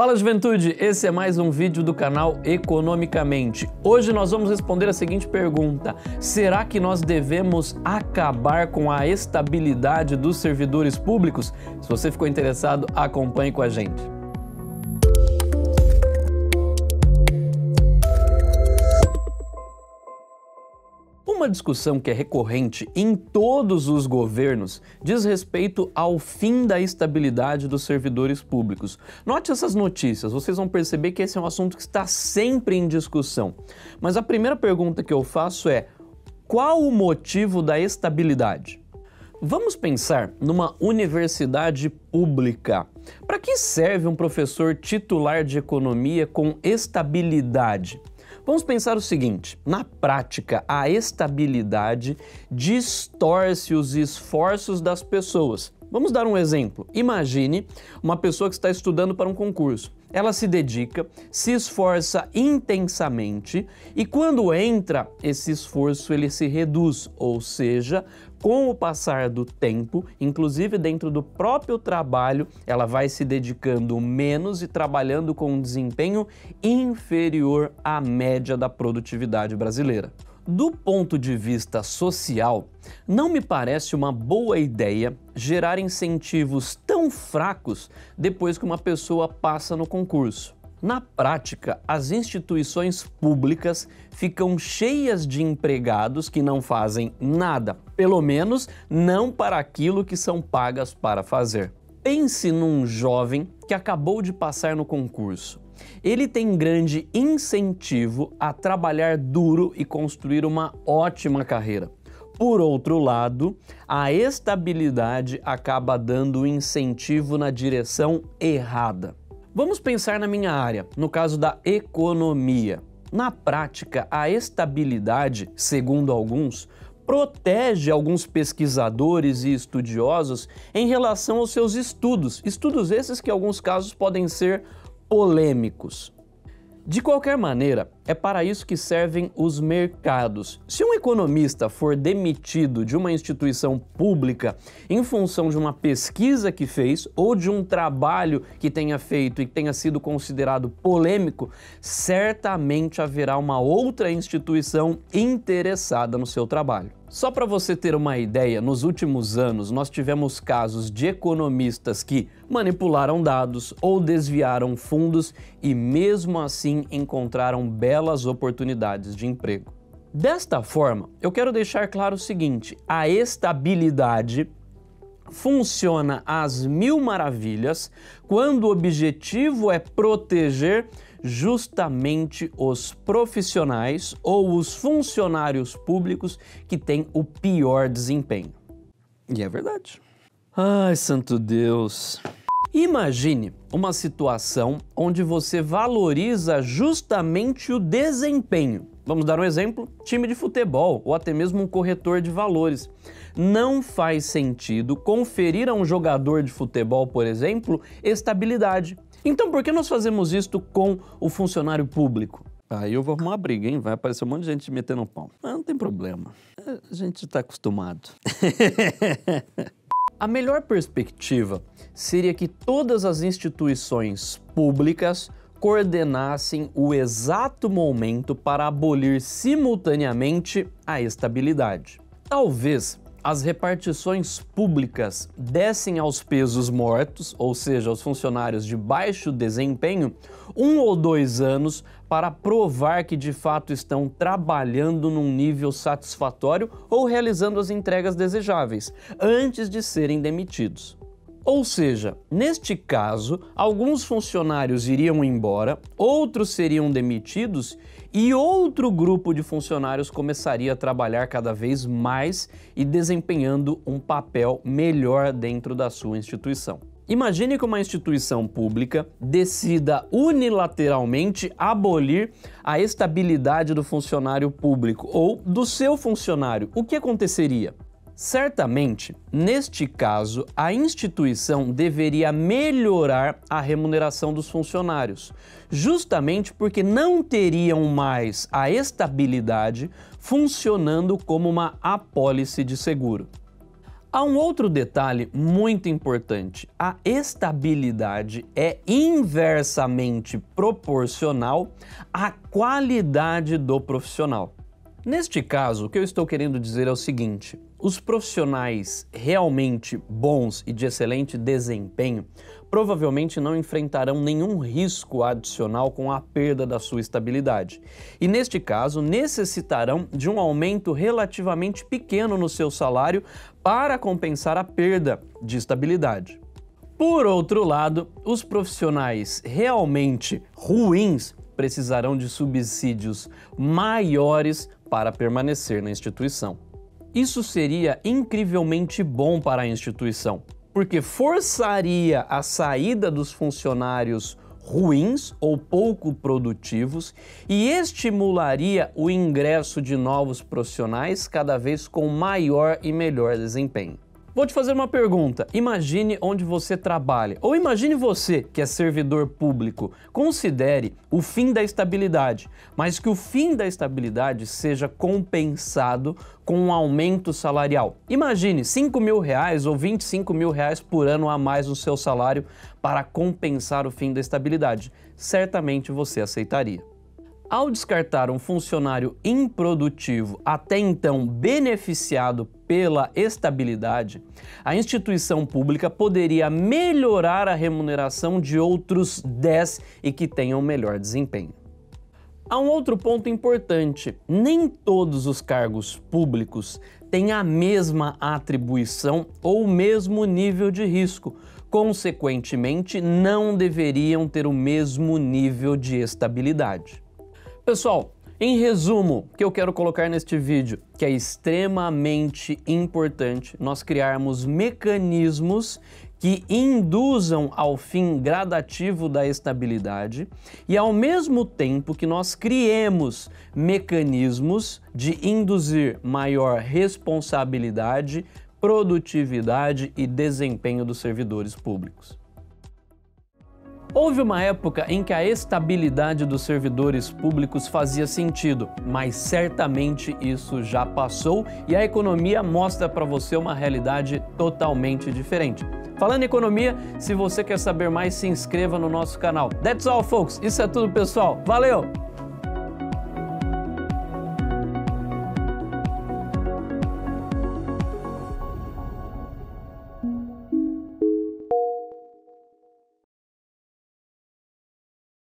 Fala juventude, esse é mais um vídeo do canal Economicamente. Hoje nós vamos responder a seguinte pergunta: será que nós devemos acabar com a estabilidade dos servidores públicos? Se você ficou interessado, acompanhe com a gente. Uma discussão que é recorrente em todos os governos diz respeito ao fim da estabilidade dos servidores públicos. Note essas notícias, vocês vão perceber que esse é um assunto que está sempre em discussão. Mas a primeira pergunta que eu faço é: qual o motivo da estabilidade? Vamos pensar numa universidade pública. Para que serve um professor titular de economia com estabilidade? Vamos pensar o seguinte: na prática, a estabilidade distorce os esforços das pessoas. Vamos dar um exemplo. Imagine uma pessoa que está estudando para um concurso. Ela se dedica, se esforça intensamente e quando entra, esse esforço ele se reduz, ou seja, com o passar do tempo, inclusive dentro do próprio trabalho, ela vai se dedicando menos e trabalhando com um desempenho inferior à média da produtividade brasileira. Do ponto de vista social, não me parece uma boa ideia gerar incentivos tão fracos depois que uma pessoa passa no concurso. Na prática, as instituições públicas ficam cheias de empregados que não fazem nada, pelo menos não para aquilo que são pagas para fazer. Pense num jovem que acabou de passar no concurso. Ele tem grande incentivo a trabalhar duro e construir uma ótima carreira. Por outro lado, a estabilidade acaba dando incentivo na direção errada. Vamos pensar na minha área, no caso da economia. Na prática, a estabilidade, segundo alguns, protege alguns pesquisadores e estudiosos em relação aos seus estudos, estudos esses que em alguns casos podem ser polêmicos. De qualquer maneira, é para isso que servem os mercados. Se um economista for demitido de uma instituição pública em função de uma pesquisa que fez ou de um trabalho que tenha feito e que tenha sido considerado polêmico, certamente haverá uma outra instituição interessada no seu trabalho. Só para você ter uma ideia, nos últimos anos nós tivemos casos de economistas que manipularam dados ou desviaram fundos e, mesmo assim, encontraram belas oportunidades de emprego. Desta forma, eu quero deixar claro o seguinte: a estabilidade funciona às mil maravilhas quando o objetivo é proteger justamente os profissionais ou os funcionários públicos que têm o pior desempenho. E é verdade. Ai, santo Deus. Imagine uma situação onde você valoriza justamente o desempenho. Vamos dar um exemplo: time de futebol ou até mesmo um corretor de valores. Não faz sentido conferir a um jogador de futebol, por exemplo, estabilidade. Então, por que nós fazemos isto com o funcionário público? Aí eu vou arrumar uma briga, hein? Vai aparecer um monte de gente metendo pau. Mas não tem problema. A gente está acostumado. a melhor perspectiva seria que todas as instituições públicas coordenassem o exato momento para abolir simultaneamente a estabilidade. Talvez as repartições públicas descem aos pesos mortos, ou seja, aos funcionários de baixo desempenho, um ou dois anos para provar que de fato estão trabalhando num nível satisfatório ou realizando as entregas desejáveis, antes de serem demitidos. Ou seja, neste caso, alguns funcionários iriam embora, outros seriam demitidos e outro grupo de funcionários começaria a trabalhar cada vez mais e desempenhando um papel melhor dentro da sua instituição. Imagine que uma instituição pública decida unilateralmente abolir a estabilidade do funcionário público ou do seu funcionário. O que aconteceria? Certamente, neste caso, a instituição deveria melhorar a remuneração dos funcionários, justamente porque não teriam mais a estabilidade funcionando como uma apólice de seguro. Há um outro detalhe muito importante: a estabilidade é inversamente proporcional à qualidade do profissional. Neste caso, o que eu estou querendo dizer é o seguinte: os profissionais realmente bons e de excelente desempenho provavelmente não enfrentarão nenhum risco adicional com a perda da sua estabilidade. E neste caso, necessitarão de um aumento relativamente pequeno no seu salário para compensar a perda de estabilidade. Por outro lado, os profissionais realmente ruins precisarão de subsídios maiores para permanecer na instituição. Isso seria incrivelmente bom para a instituição, porque forçaria a saída dos funcionários ruins ou pouco produtivos e estimularia o ingresso de novos profissionais cada vez com maior e melhor desempenho. Vou te fazer uma pergunta. Imagine onde você trabalha, ou imagine você que é servidor público. Considere o fim da estabilidade, mas que o fim da estabilidade seja compensado com um aumento salarial. Imagine 5 mil reais ou 25 mil reais por ano a mais no seu salário para compensar o fim da estabilidade. Certamente você aceitaria. Ao descartar um funcionário improdutivo, até então beneficiado pela estabilidade, a instituição pública poderia melhorar a remuneração de outros 10 e que tenham melhor desempenho. Há um outro ponto importante: nem todos os cargos públicos têm a mesma atribuição ou o mesmo nível de risco. Consequentemente, não deveriam ter o mesmo nível de estabilidade. Pessoal, em resumo, o que eu quero colocar neste vídeo, que é extremamente importante nós criarmos mecanismos que induzam ao fim gradativo da estabilidade e ao mesmo tempo que nós criemos mecanismos de induzir maior responsabilidade, produtividade e desempenho dos servidores públicos. Houve uma época em que a estabilidade dos servidores públicos fazia sentido, mas certamente isso já passou e a economia mostra para você uma realidade totalmente diferente. Falando em economia, se você quer saber mais, se inscreva no nosso canal. That's all, folks. Isso é tudo, pessoal. Valeu!